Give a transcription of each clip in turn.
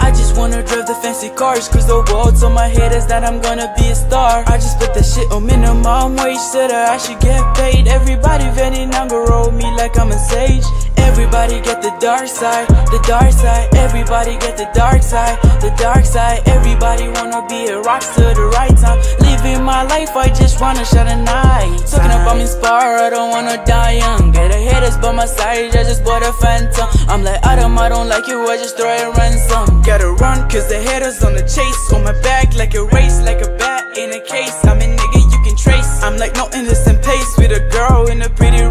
I just wanna drive the fancy cars Cause the world's on my head is that I'm gonna be a star. I just put that shit on minimum wage Said I should get paid. Everybody venting number roll me like I'm a sage Everybody get the dark side, the dark side. Everybody get the dark side, the dark side. Everybody wanna be a rockstar the right time. Living my life, I just wanna shine a night. Talking about me inspire, I don't wanna die young. Get a haters by my side, I just bought a phantom. I'm like Adam, I don't like you, I just throw a ransom. Gotta run, cause the haters on the chase. On my back like a race, like a bat in a case. I'm a nigga you can trace. I'm like no innocent pace With a girl in a pretty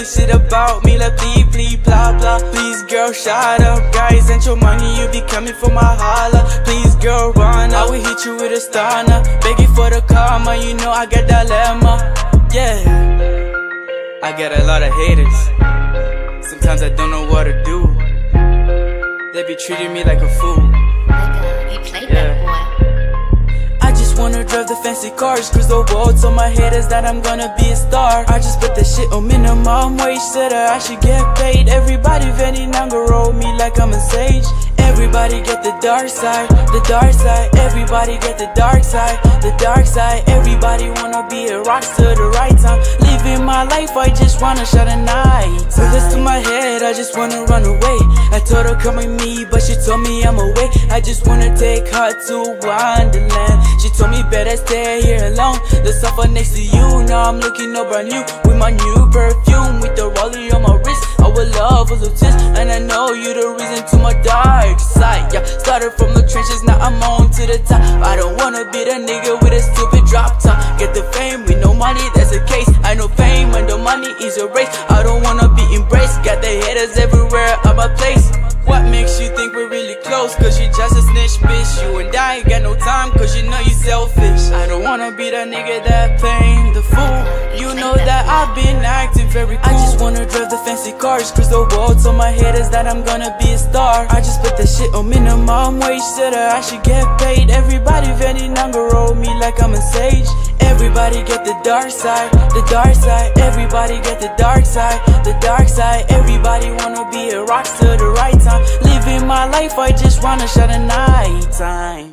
talking shit about me like bleep bleep blah blah. Please girl, shut up, guys ain't your money, you be coming for my holla. Please girl, run, up. I will hit you with a stunner. Begging for the karma, you know I got dilemma. Yeah. I got a lot of haters. Sometimes I don't know what to do. They be treating me like a fool. Nigga, uh, he wanna drive the fancy cars Cause the world's on my head is that I'm gonna be a star. I just put that shit on minimum wage Said that I should get paid. Everybody venting number roll me like I'm a sage. Everybody get the dark side, the dark side. Everybody get the dark side, the dark side. Everybody wanna be a rockstar the right time. Living my life, I just wanna shine a night I just wanna run away. I told her come with me, but she told me I'm away. I just wanna take her to Wonderland. She told me better stay here alone. The sofa next to you, now I'm looking all brand new With my new perfume, with the rollie on my wrist. Our love was test, and I know you the reason to my dark side. Yeah, started from the trenches, now I'm on to the top. I don't wanna be the nigga with a stupid drop top. Get the fame with no money, that's the case. I know fame and the money is a race. I don't got the haters everywhere at my place. What makes you think we're really close? Cause you just a snitch, bitch. You and I ain't got no time cause you know you selfish. I don't wanna be that nigga that playing the fool. You know that I've been acting very cool. I just wanna drive the fancy cars Cause the world's on my head is that I'm gonna be a star. I just put that shit on minimum wage Said that I should get paid. Everybody number roll me like I'm a sage Everybody get the dark side, the dark side. Everybody get the dark side, the dark side. Everybody wanna be a rockstar the right time. Living my life, I just wanna shine a night time